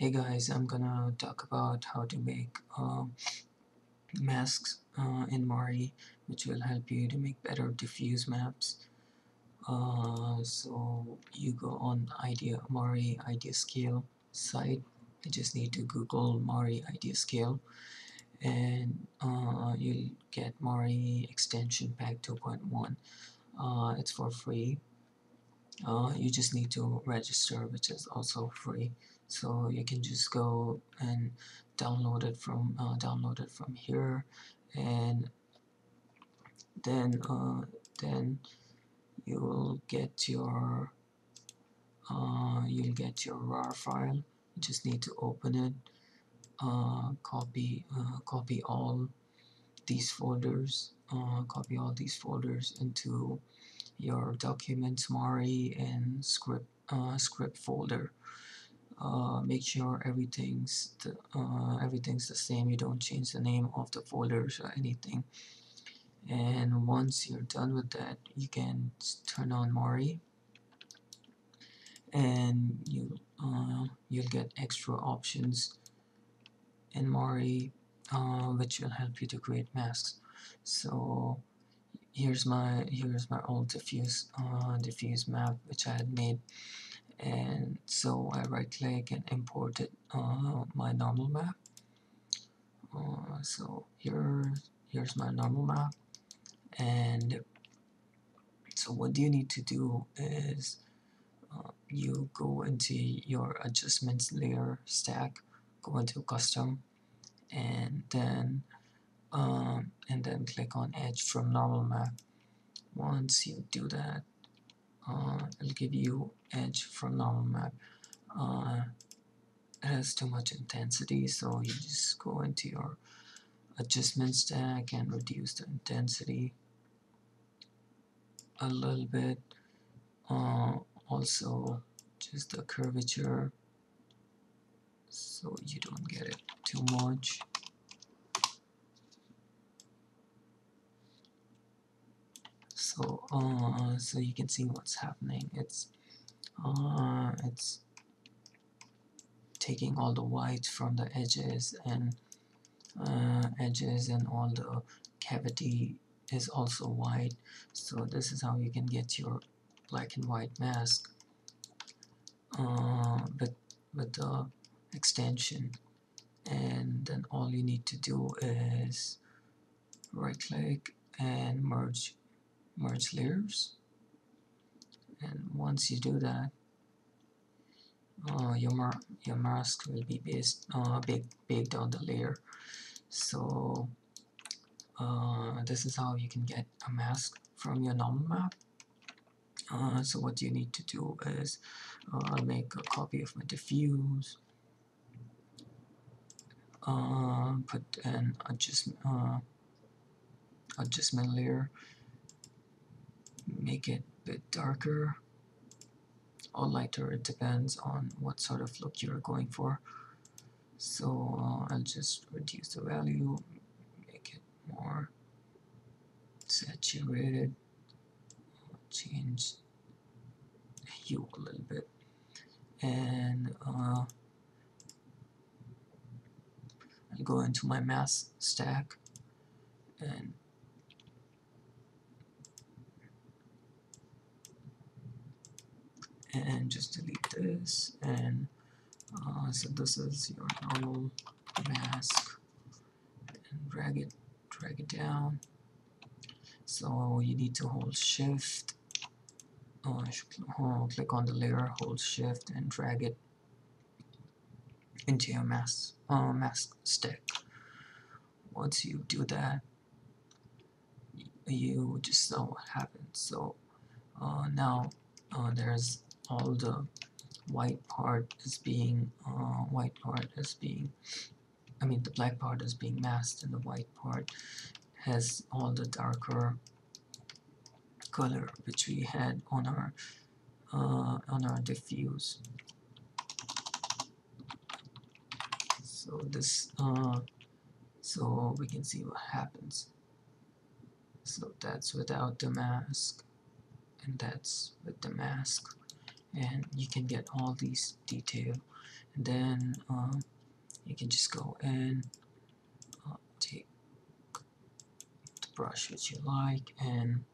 Hey guys, I'm gonna talk about how to make uh, masks uh, in Mari which will help you to make better diffuse maps. Uh, so you go on idea Mari IdeaScale site. You just need to Google Mari IdeaScale and uh, you'll get Mari extension pack 2.1. Uh, it's for free. Uh, you just need to register which is also free so you can just go and download it from uh, download it from here. And then uh, then you will get your uh, you'll get your RAR file. You just need to open it. Uh, copy uh, copy all these folders uh, copy all these folders into your documents Mari and script script folder uh, make sure everything's the, uh, everything's the same. You don't change the name of the folders or anything. And once you're done with that you can turn on Mari. And you uh, you'll get extra options. In Mari uh, which will help you to create masks. So here's my here's my old diffuse uh, diffuse map which I had made and so I right click and imported uh, my normal map. Uh, so here here's my normal map. And so what you need to do is uh, you go into your adjustments layer stack go into custom and then um, and then click on edge from normal map. Once you do that uh, it'll give you edge from normal map uh, it has too much intensity so you just go into your adjustment stack and reduce the intensity a little bit. Uh, also just the curvature so you don't get it too much so uh, so you can see what's happening. It's uh, it's taking all the white from the edges and uh, edges and all the cavity is also white. So this is how you can get your black and white mask uh, with, with the extension. And then all you need to do is right click and merge merge layers. And once you do that uh, your, mar your mask will be based uh, baked, baked on the layer. So uh, this is how you can get a mask from your normal map. Uh, so what you need to do is uh, make a copy of my diffuse. Uh, put an adjustment uh, adjustment layer make it a bit darker or lighter. It depends on what sort of look you're going for. So uh, I'll just reduce the value make it more saturated change hue a little bit. And uh, I'll go into my mask stack and and just delete this. And uh, so this is your normal mask. And drag it drag it down. So you need to hold shift uh, click on the layer hold shift and drag it into your mask uh, mask stick. Once you do that you just know what happens so uh, now uh, there's all the white part is being uh, white part is being I mean the black part is being masked and the white part has all the darker color which we had on our uh, on our diffuse. So this uh, so we can see what happens. So that's without the mask and that's with the mask and you can get all these detail. And then uh, you can just go and uh, take the brush which you like and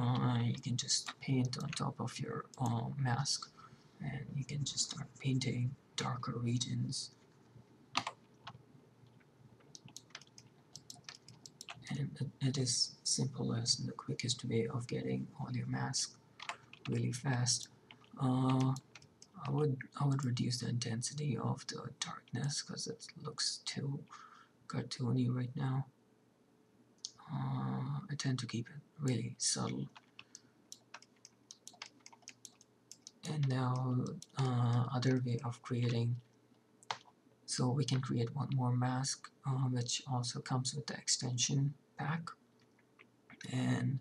uh, you can just paint on top of your uh, mask. And you can just start painting darker regions. And it, is simple as the quickest way of getting all your mask really fast uh, I would I would reduce the intensity of the darkness because it looks too cartoony right now. Uh, I tend to keep it really subtle. And now uh, other way of creating so we can create one more mask uh, which also comes with the extension pack and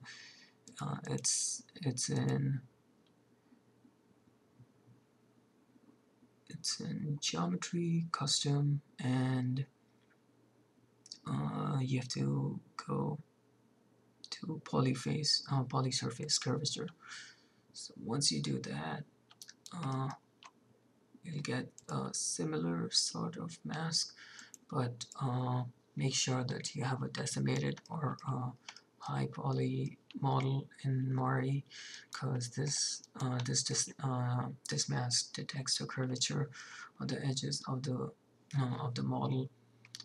uh, it's it's in it's in geometry custom and uh, you have to go to polyface uh, polysurface curvature. So once you do that uh, you'll get a similar sort of mask but uh, make sure that you have a decimated or a high poly model in Mari because this uh, this this, uh, this mask detects the curvature on the edges of the uh, of the model.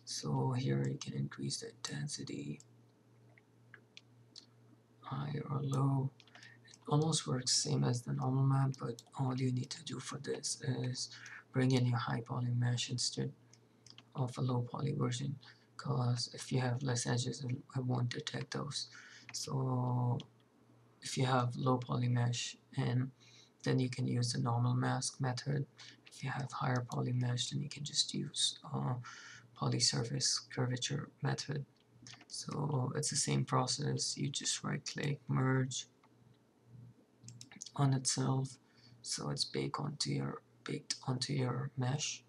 So here you can increase the intensity high or low. It almost works same as the normal map but all you need to do for this is bring in your high poly mesh instead of a low poly version because if you have less edges it won't detect those. So if you have low poly mesh and then you can use the normal mask method. If you have higher poly mesh then you can just use uh, poly surface curvature method. So it's the same process. You just right click merge on itself. So it's baked onto your baked onto your mesh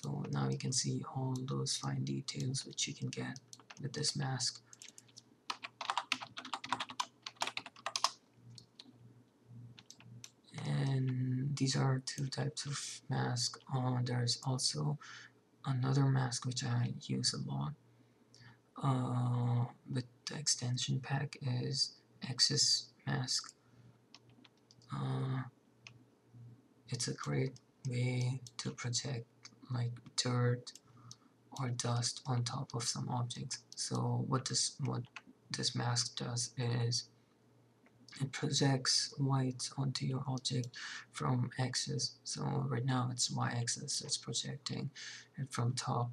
so now you can see all those fine details which you can get with this mask. And these are two types of mask. Uh, there's also another mask which I use a lot. Uh, with the extension pack is Axis mask. Uh, it's a great way to project like dirt or dust on top of some objects. So what this what this mask does is it projects white onto your object from axis so right now it's y-axis it's projecting it from top.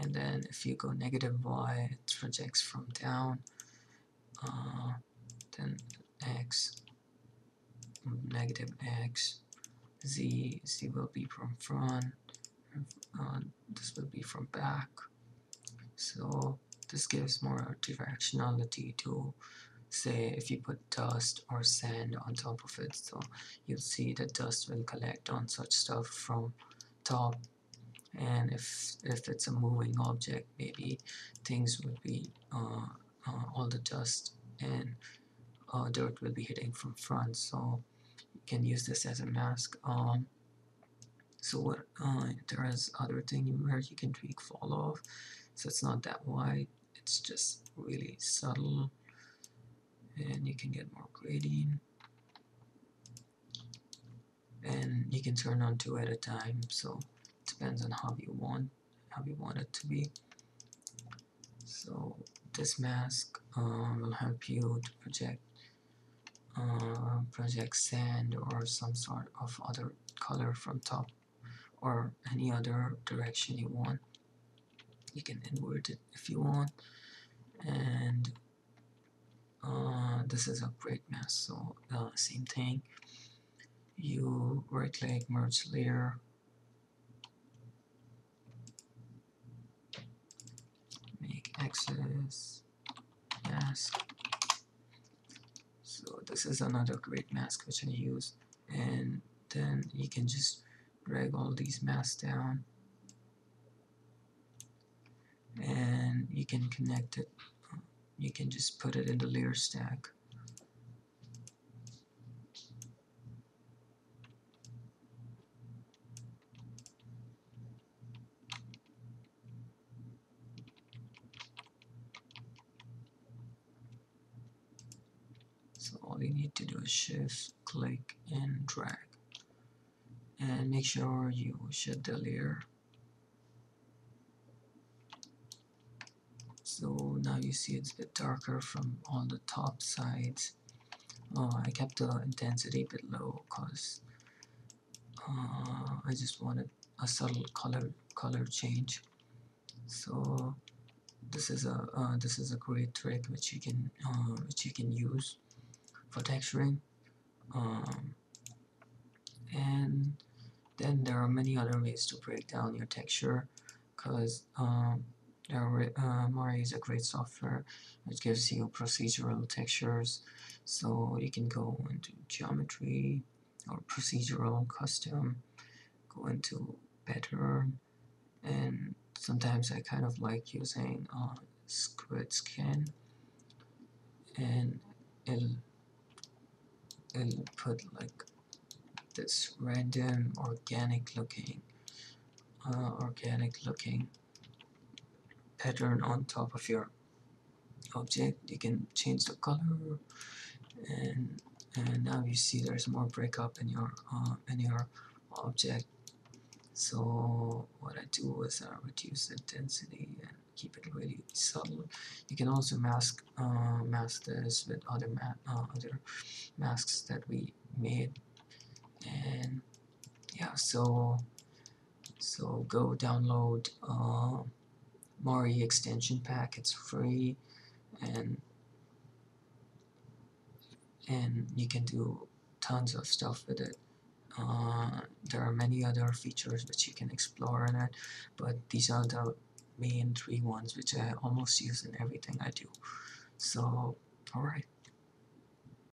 And then if you go negative y it projects from down uh, then x negative x z z will be from front uh, this will be from back. So this gives more directionality to say if you put dust or sand on top of it so you'll see that dust will collect on such stuff from top. And if if it's a moving object maybe things would be uh, uh, all the dust and uh, dirt will be hitting from front. So you can use this as a mask. Um, so what uh, there is other thing where you can tweak fall off. So it's not that wide. It's just really subtle. And you can get more grading. And you can turn on two at a time. So it depends on how you want how you want it to be. So this mask uh, will help you to project uh, project sand or some sort of other color from top or any other direction you want. You can invert it if you want. And uh, this is a great mask so uh, same thing. You right click merge layer. Make axis. Mask so this is another great mask which I use. And then you can just drag all these masks down. And you can connect it. You can just put it in the layer stack. So all you need to do is shift, click, and drag and make sure you shed the layer. So now you see it's a bit darker from on the top sides uh, I kept the intensity a bit low because uh, I just wanted a subtle color color change. So this is a uh, this is a great trick which you can uh, which you can use for texturing. Um, and then there are many other ways to break down your texture because um, there uh, Mari is a great software which gives you procedural textures. So you can go into geometry or procedural custom go into pattern and sometimes I kind of like using uh, squid scan and it'll, it'll put like this random organic looking uh, organic looking pattern on top of your object. You can change the color and and now you see there's more breakup in your uh, in your object. So what I do is I reduce the density and keep it really subtle. You can also mask uh, mask this with other ma uh, other masks that we made and yeah so so go download uh, Mari extension pack. It's free. And and you can do tons of stuff with it. Uh, there are many other features which you can explore in it but these are the main three ones which I almost use in everything I do. So alright